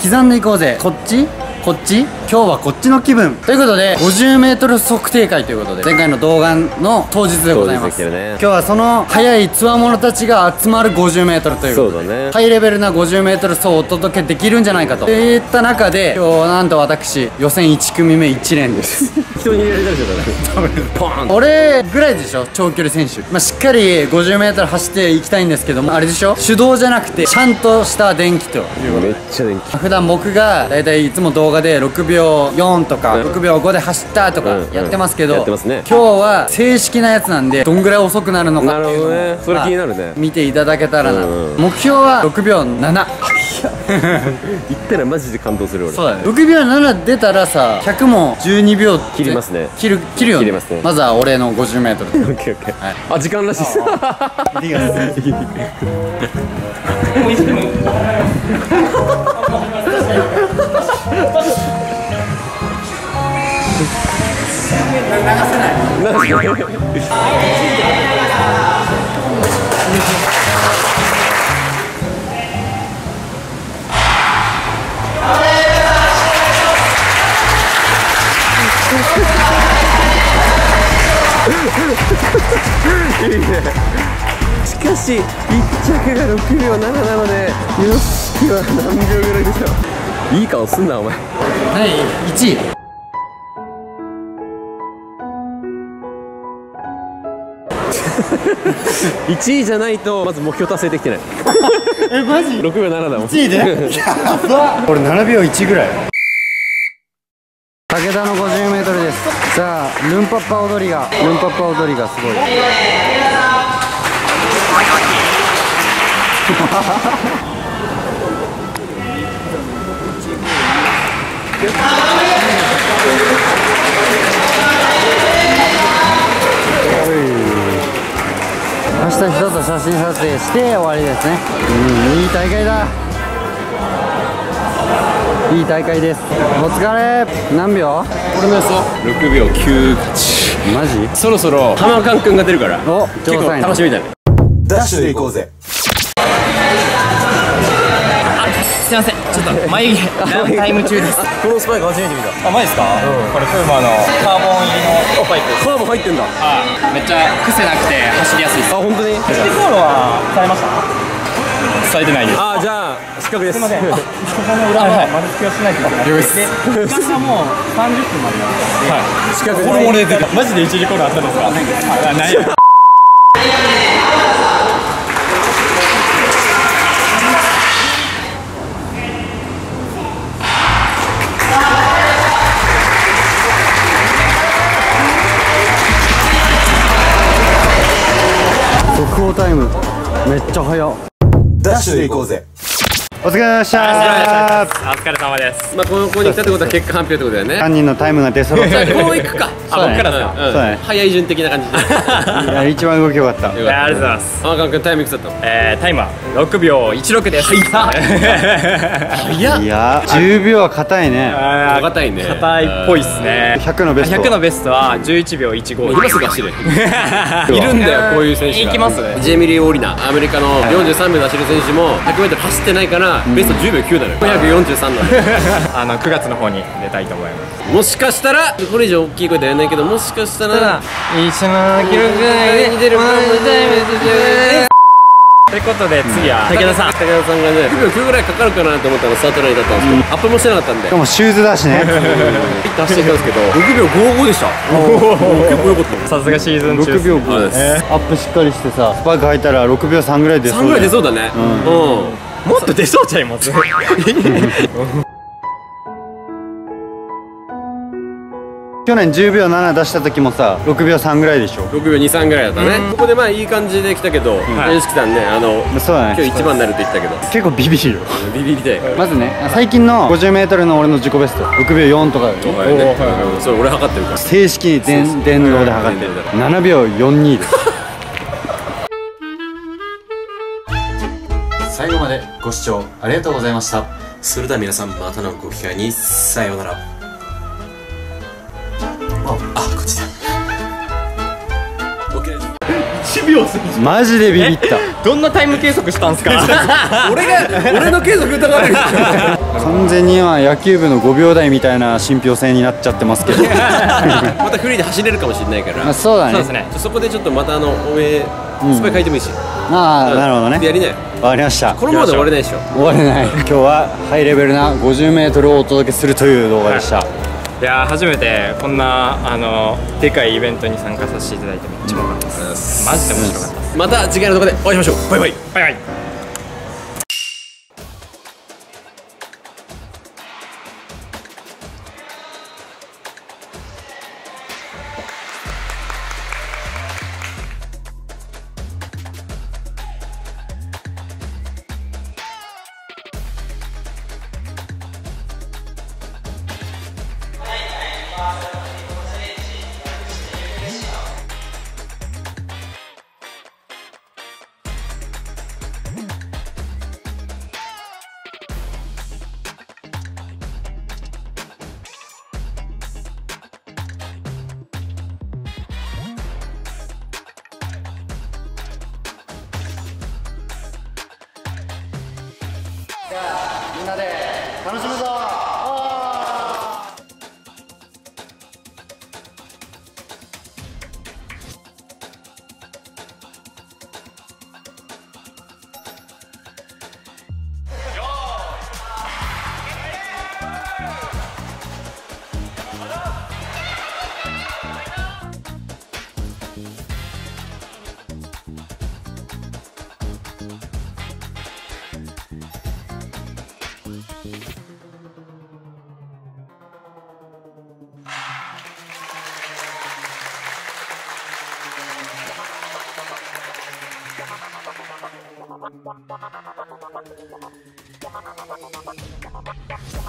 刻んでいこうぜ。こっち？こっち？今日はこっちの気分。ということで 50m 測定会ということで前回の動画の当日でございます、ね。今日はその速いつわものたちが集まる 50m ということでね。ハイレベルな 50m 走をお届けできるんじゃないかと。いった中で今日はなんと私予選1組目1連です。人に入れられたりしてたね。ポーン。俺ぐらいでしょ？長距離選手、まあ、しっかり 50m 走っていきたいんですけども。あれでしょ？手動じゃなくてちゃんとした電気というめっちゃ電気。普段僕が大体いつも動画で6秒4とかうん。6秒5で走ったとかやってますけど、今日は正式なやつなんでどんぐらい遅くなるのかっていうのもなるほどね。それ気になるね。まあ見ていただけたらな、目標は6秒7行ったらマジで感動する俺そうだね6秒7出たらさ100も12秒切りますね切る切るよね切りますねまずは俺の 50m でオッケーオッケーあ時間らしいっすしかし1着が6秒7なのでよしは何秒ぐらいでしょう。いい顔すんなお前。何？1位。1位じゃないとまず目標達成できてない。えマジ？6秒7だもん。1位で？やば俺7秒1ぐらい。武田の 50m です。さあルンパッパ踊りがルンパッパ踊りがすごい明日人と写真撮影して終わりですね。うんいい大会だ。いい大会です。お疲れ。何秒？俺の予想。6秒98マジ？そろそろ浜勘くんが出るから。お結構楽しみだね。ダッシュで行こうぜすいません。ちょっと眉毛ランタイム中です。このスパイク初めて見た。あマジですか、これプーマのカーボン入りのパイプカーボン入ってんだ。あめっちゃ癖なくて走りやすいです。本当に？ステコールはされました？されてないです。あじゃあ失格です。すいません。ここの裏の丸付けをしないといけないで。時間がもう30分までなんで。失格これも俺出てマジで1時コールあったんですか？あないよめっちゃ早っ。ダッシュで行こうぜ。お疲れ様でしたお疲れ様です。まあこの子に来たってことは結果発表ってことだよね。3人のタイムが出揃った。こういくか。そうだそうだね。早い順的な感じ。で いや一番動きよかった。ありがとうございます。浜勘くんタイムいくつだったの？えー、タイムは6秒16です。早っ。いや10秒は硬いね。あー硬いね。硬いっぽいっすね。100のベスト100のベストは11秒15今すぐ走れ。いるんだよこういう選手が。行きます。ジェミリー・オーリナアメリカの43秒で走る選手も 100m 走ってないからベスト10秒9なのよ543なのよあの9月の方に出たいと思います。もしかしたらこれ以上大きい声では言えないけどもしかしたら一緒の記録内で出るかもということで次は武田さん。武田さんがね9秒9ぐらいかかるかなと思ったらスタートラインだったんで。すけど、アップもしてなかったんでしかもシューズだしね。ピッと走っていったんですけど。6秒55でした。結構良かったさすがシーズン中6秒そうですアップしっかりしてさスパイク履いたら6秒3ぐらい出そう3ぐらい出そうだね。うん、もっと出そうちゃいます？去年10秒7出した時もさ6秒3ぐらいでしょ？6秒23ぐらいだったね、ここでまあいい感じで来たけど吉木さんねあのそうだね。今日一番になるって言ったけど。結構ビビるよ。ビビりたい。まずね最近の 50m の俺の自己ベスト6秒4とかだよね。うんそれ俺測ってるから。正式に電電動で測ってる。7秒42です最後までご視聴ありがとうございました。それでは皆さんまたのご機会に。さようなら。ああこっちだ。OK です。1秒過ぎマジでビビった。どんなタイム計測したんすか？俺が俺の継続疑われる。完全に今野球部の5秒台みたいな信憑性になっちゃってますけど。またフリーで走れるかもしれないから。あそうだね。そうですね。そこでちょっとまたあのおめえスパイ書いてもいいし、ああなるほどね。でやりなよ。わかりました。このままで終われないでしょ。終われない。今日はハイレベルな 50m をお届けするという動画でした、い。やー初めてこんなあのでかいイベントに参加させていただいてめっちゃ面白かったです。マジで面白かったです。また次回の動画でお会いしましょう。バイバイ。バイバイみんなで。Thank you.